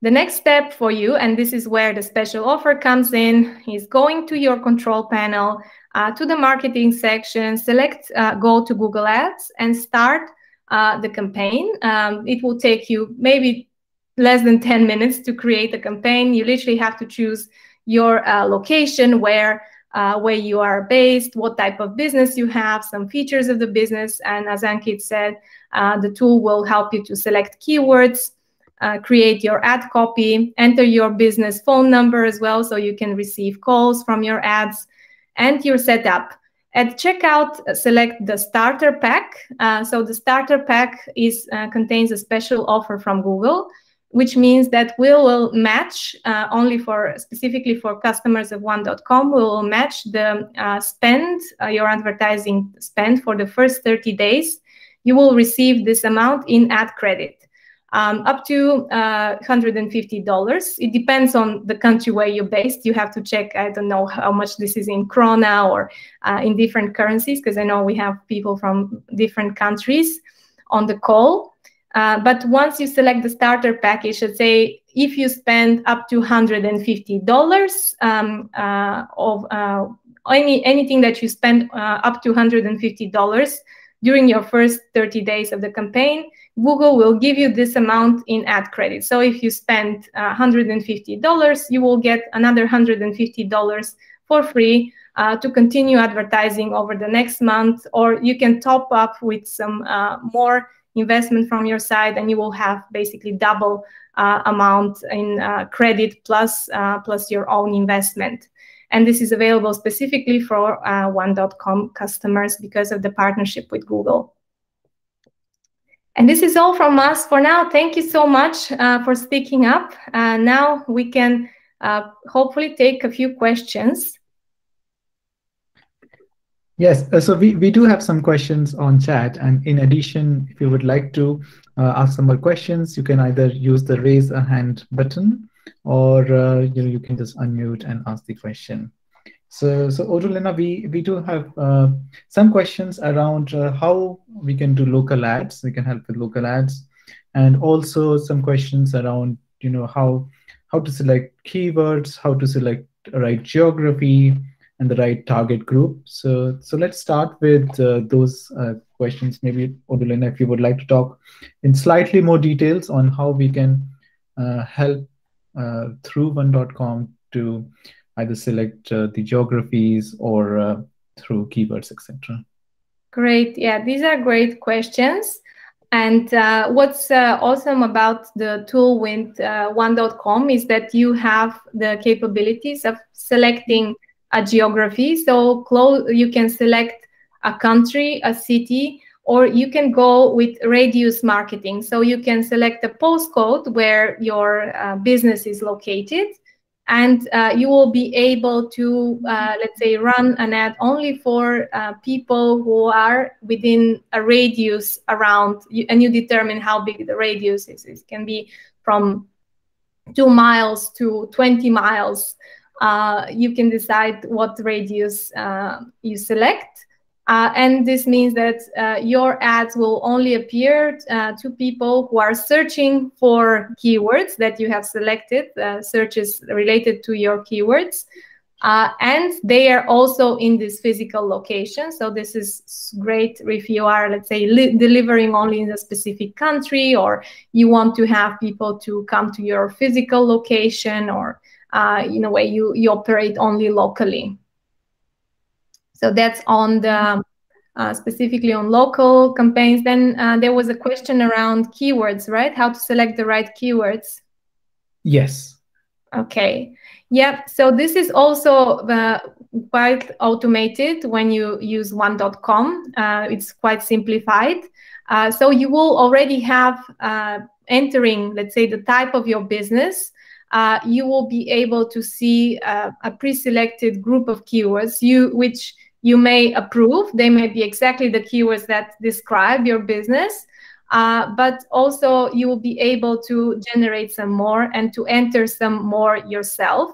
The next step for you, and this is where the special offer comes in, is going to your control panel, uh, to the marketing section, select uh, go to Google Ads and start uh, the campaign. Um, it will take you maybe less than 10 minutes to create a campaign. You literally have to choose your uh, location, where uh, where you are based, what type of business you have, some features of the business, and as Ankit said, uh, the tool will help you to select keywords uh, create your ad copy, enter your business phone number as well so you can receive calls from your ads, and your setup. At checkout, uh, select the starter pack. Uh, so the starter pack is contains a special offer from Google, which means that we will match uh, only for specifically for customers of one.com. We will match the uh, spend, your advertising spend for the first 30 days. You will receive this amount in ad credit. um, up to uh, $150. It depends on the country where you're based. You have to check, I don't know how much this is in krona or uh, in different currencies, because I know we have people from different countries on the call. Uh, but once you select the starter package, let's say if you spend up to $150 um, uh, of uh, any anything that you spend uh, up to $150 during your first 30 days of the campaign, Google will give you this amount in ad credit. So if you spend uh, $150, you will get another $150 for free uh, to continue advertising over the next month, or you can top up with some uh, more investment from your side, and you will have basically double uh, amount in uh, credit plus uh, plus your own investment. And this is available specifically for uh, one.com customers because of the partnership with Google. And this is all from us for now. Thank you so much uh, for speaking up. Now we can hopefully take a few questions. Yes, uh, so we, we do have some questions on chat. And in addition, if you would like to uh, ask some more questions, you can either use the raise a hand button or uh, you, know, you can just unmute and ask the question. So, so Odolena, we, we do have uh, some questions around uh, how we can do local ads. We can help with local ads, and also some questions around you know how how to select keywords, how to select right geography and the right target group. So, so let's start with uh, those uh, questions. Maybe Odolena, if you would like to talk in slightly more details on how we can uh, help uh, through one.com to either select uh, the geographies or uh, through keywords, etc. Great. Yeah, these are great questions. And uh, what's uh, awesome about the tool with uh, one.com is that you have the capabilities of selecting a geography. So close, you can select a country, a city, or you can go with radius marketing. So you can select a postcode where your uh, business is located and uh, you will be able to, uh, let's say, run an ad only for uh, people who are within a radius around, and you determine how big the radius is. It can be from two miles to 20 miles. Uh, you can decide what radius uh, you select. Uh, and this means that uh, your ads will only appear uh, to people who are searching for keywords that you have selected, uh, searches related to your keywords. And they are also in this physical location. So this is great if you are, let's say, delivering only in a specific country, or you want to have people to come to your physical location, or uh, in a way you, you operate only locally. So that's on the uh, specifically on local campaigns. Then uh, there was a question around keywords, right? How to select the right keywords. Yes. Okay. Yep. So this is also uh, quite automated when you use one.com. Uh, it's quite simplified. Uh, so you will already have uh, entering, let's say, the type of your business. You will be able to see a pre-selected group of keywords, you which you may approve. They may be exactly the keywords that describe your business, uh, but also you will be able to generate some more and to enter some more yourself.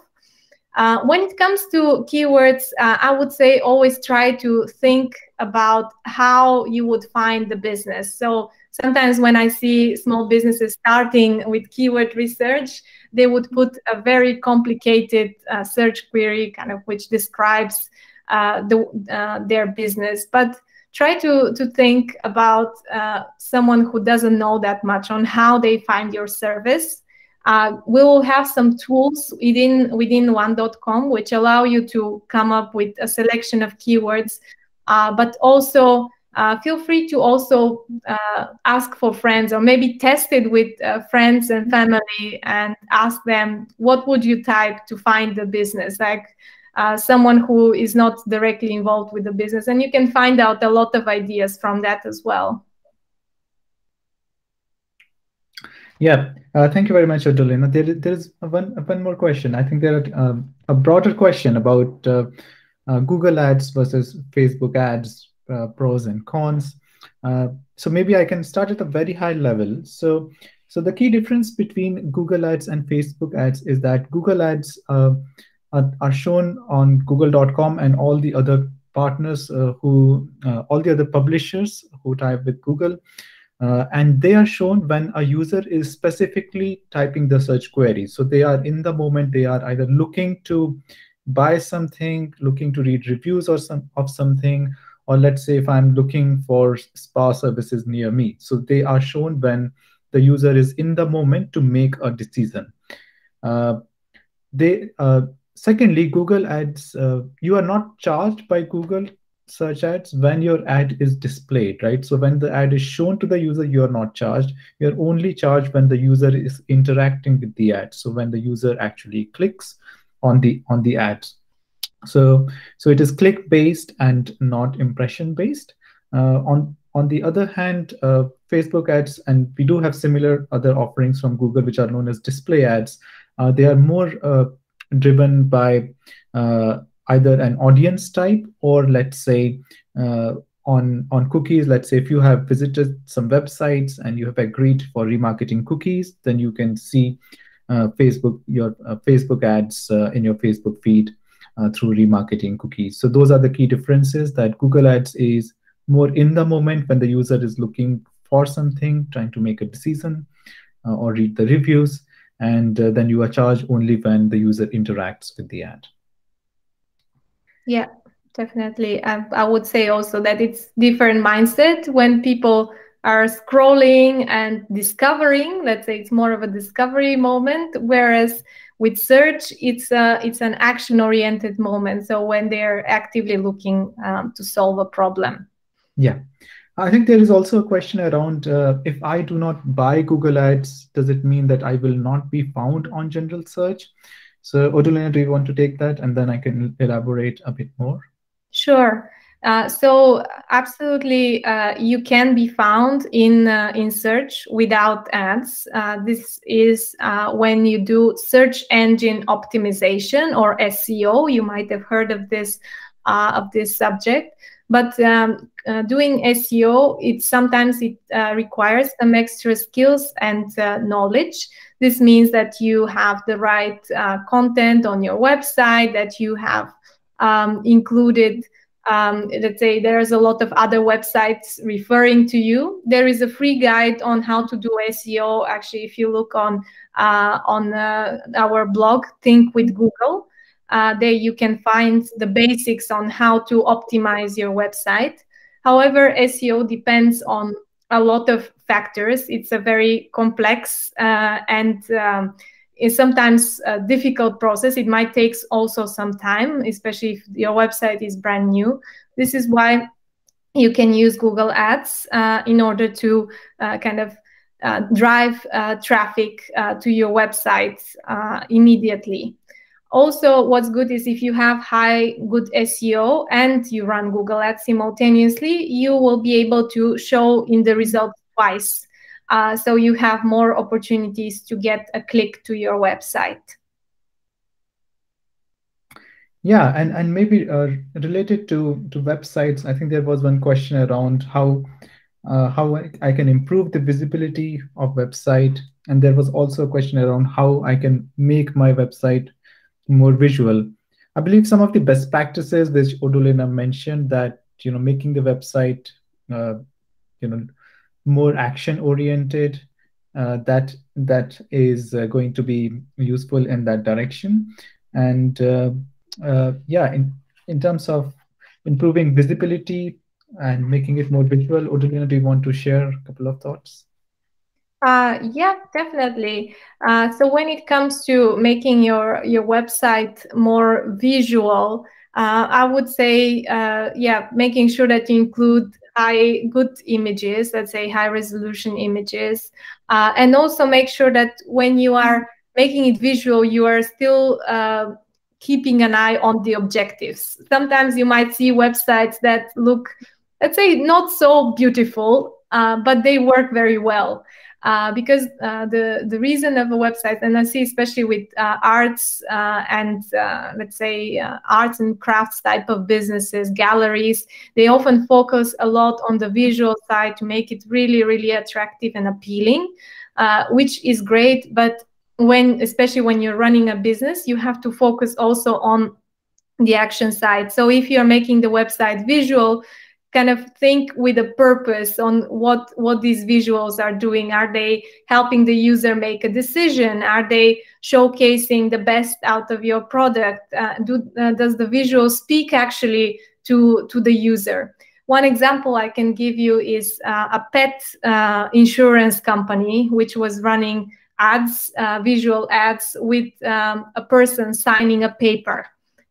Uh, when it comes to keywords, uh, I would say always try to think about how you would find the business. So sometimes when I see small businesses starting with keyword research, they would put a very complicated uh, search query, kind of which describes uh, the, uh, their business. But try to, to think about uh, someone who doesn't know that much on how they find your service. Uh, we will have some tools within within one.com which allow you to come up with a selection of keywords, uh, but also uh, feel free to also uh, ask for friends or maybe test it with uh, friends and family and ask them what would you type to find the business like uh, someone who is not directly involved with the business. And you can find out a lot of ideas from that as well. Yeah, uh, thank you very much, Odolena. There, there is one, one more question. I think there are um, a broader question about Google Ads versus Facebook Ads, pros and cons. Uh, so maybe I can start at a very high level. So So the key difference between Google Ads and Facebook Ads is that Google Ads uh, are, are, shown on Google.com and all the other partners uh, who, uh, all the other publishers who type with Google. Uh, and they are shown when a user is specifically typing the search query. So they are in the moment, they are either looking to buy something, looking to read reviews or some of something, or let's say if I'm looking for spa services near me. So they are shown when the user is in the moment to make a decision. Uh, they uh, secondly, Google Ads, uh, you are not charged by Google search ads when your ad is displayed, right? So when the ad is shown to the user, you're not charged. You're only charged when the user is interacting with the ad. So when the user actually clicks on the on the ads. So so it is click based and not impression based. Uh, on on the other hand, uh, Facebook ads, and we do have similar other offerings from Google, which are known as display ads. Uh, they are more uh, driven by uh, either an audience type or let's say uh, on on cookies let's say if you have visited some websites and you have agreed for remarketing cookies then you can see facebook your facebook ads in your facebook feed uh, through remarketing cookies so those are the key differences that google ads is more in the moment when the user is looking for something trying to make a decision uh, or read the reviews and then you are charged only when the user interacts with the ad yeah, definitely. I would say also that it's different mindset when people are scrolling and discovering. Let's say it's more of a discovery moment, whereas with search, it's a, it's an action-oriented moment. So when they're actively looking um, to solve a problem. Yeah. I think there is also a question around uh, if I do not buy Google Ads, does it mean that I will not be found on general search? So Odolina, do you want to take that and then I can elaborate a bit more? Sure. Uh, so absolutely, uh, you can be found in uh, in search without ads. Uh, this is uh, when you do search engine optimization or SEO. You might have heard of this of this subject. But um, doing SEO, it sometimes it requires some extra skills and knowledge. This means that you have the right content on your website, that you have um, included, um, let's say there's a lot of other websites referring to you. There is a free guide on how to do SEO. Actually, if you look on uh, on uh, our blog, Think with Google, uh, there you can find the basics on how to optimize your website. However, SEO depends on a lot of factors. It's a very complex uh, and um, is sometimes a difficult process. It might take also some time, especially if your website is brand new. This is why you can use Google Ads uh, in order to uh, kind of uh, drive uh, traffic uh, to your website immediately. Also, what's good is if you have high good SEO and you run Google Ads simultaneously, you will be able to show in the results twice. Uh, so you have more opportunities to get a click to your website. Yeah, and, and maybe uh, related to, to websites, I think there was one question around how uh, how I can improve the visibility of website. And there was also a question around how I can make my website more visual. I believe some of the best practices which Odolina mentioned that you know making the website uh, you know more action oriented uh, that that is uh, going to be useful in that direction and uh, uh, yeah in in terms of improving visibility and making it more visual Odolina, do you want to share a couple of thoughts uh, yeah, definitely. Uh, so when it comes to making your your website more visual, uh, I would say, uh, yeah, making sure that you include high good images, let's say high resolution images, uh, and also make sure that when you are making it visual, you are still uh, keeping an eye on the objectives. Sometimes you might see websites that look let's say not so beautiful uh, but they work very well. Uh, because uh, the the reason of a website, and I see especially with uh, arts uh, and uh, let's say arts and crafts type of businesses, galleries, they often focus a lot on the visual side to make it really, really attractive and appealing, which is great. But when, especially when you're running a business, you have to focus also on the action side. So if you're making the website visual, kind of think with a purpose on what what these visuals are doing. Are they helping the user make a decision? Are they showcasing the best out of your product? Uh, do, uh, does the visual speak actually to to the user? One example i can give you is uh, a pet uh, insurance company which was running ads uh, visual ads with um, a person signing a paper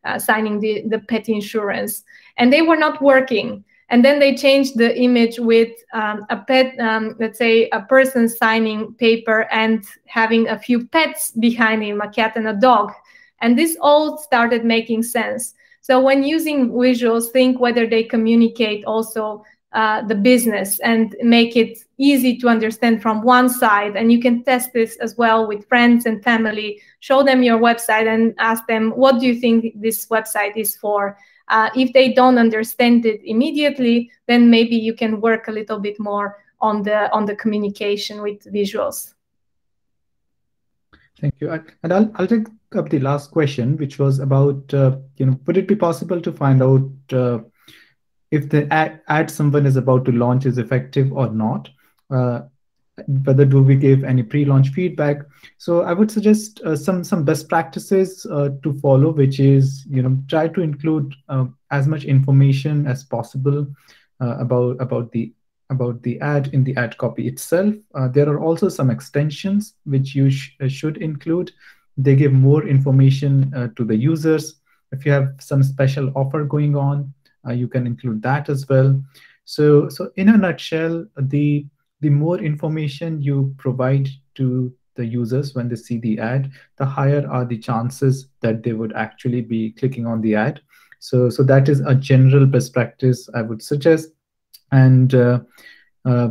uh, signing the, the pet insurance. And they were not working and then they changed the image with um, a pet um, let's say a person signing paper and having a few pets behind him a cat and a dog. And this all started making sense. So when using visuals think whether they communicate also uh, the business and make it easy to understand from one side. And you can test this as well with friends and family. Show them your website and ask them what do you think this website is for uh, if they don't understand it immediately, then maybe you can work a little bit more on the on the communication with visuals. Thank you. And I'll, I'll take up the last question, which was about, uh, you know, would it be possible to find out uh, if the ad, ad someone is about to launch is effective or not? Uh, whether do we give any pre-launch feedback. So i would suggest uh, some some best practices uh, to follow which is you know try to include uh, as much information as possible uh, about about the about the ad in the ad copy itself. Uh, there are also some extensions which you sh uh, should include. They give more information to the users. If you have some special offer going on you can include that as well. So so in a nutshell the the more information you provide to the users when they see the ad, the higher are the chances that they would actually be clicking on the ad. So, so that is a general best practice I would suggest. And uh, uh,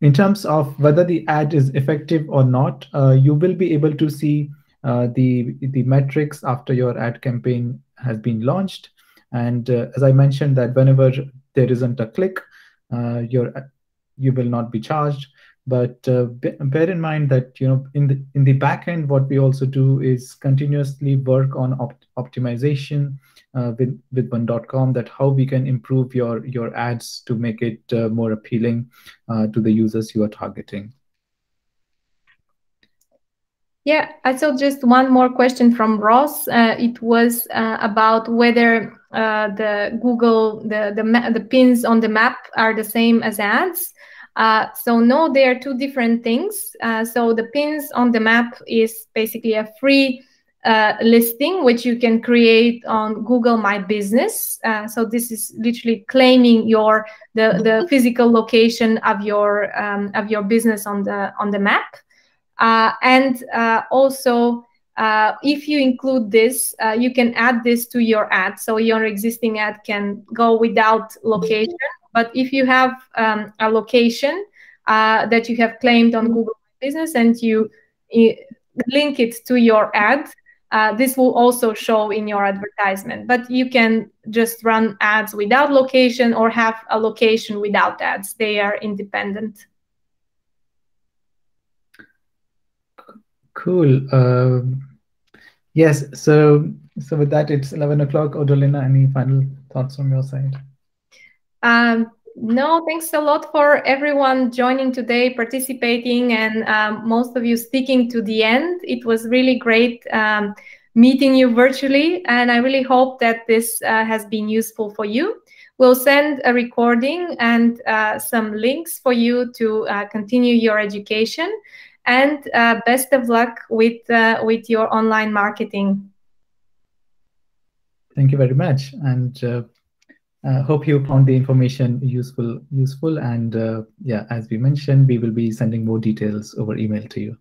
in terms of whether the ad is effective or not, uh, you will be able to see uh, the, the metrics after your ad campaign has been launched. And uh, as I mentioned that whenever there isn't a click, uh, your you will not be charged. But uh, bear in mind that you know in the in the back end, what we also do is continuously work on opt optimization uh, with with one.com that how we can improve your your ads to make it uh, more appealing uh, to the users you are targeting. Yeah, I saw just one more question from Ross. Uh, it was uh, about whether the Google the the the pins on the map are the same as ads. Uh, so no, they are two different things. Uh, so the pins on the map is basically a free uh, listing which you can create on Google My Business. Uh, so this is literally claiming your the the physical location of your um, of your business on the on the map, uh, and uh, also. if you include this, you can add this to your ad. So your existing ad can go without location but if you have um, a location uh, that you have claimed on Google Business and you link it to your ad, uh, this will also show in your advertisement. But you can just run ads without location or have a location without ads. They are independent. Cool. Um, yes. So so with that, it's eleven o'clock. Odolina, any final thoughts from your side? Um, no, thanks a lot for everyone joining today, participating, and um, most of you sticking to the end. It was really great um, meeting you virtually, and I really hope that this uh, has been useful for you. We'll send a recording and uh, some links for you to uh, continue your education. And uh, best of luck with uh, with your online marketing. Thank you very much, and uh, uh, hope you found the information useful useful and uh, yeah as we mentioned we will be sending more details over email to you.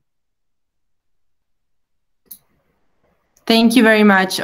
Thank you very much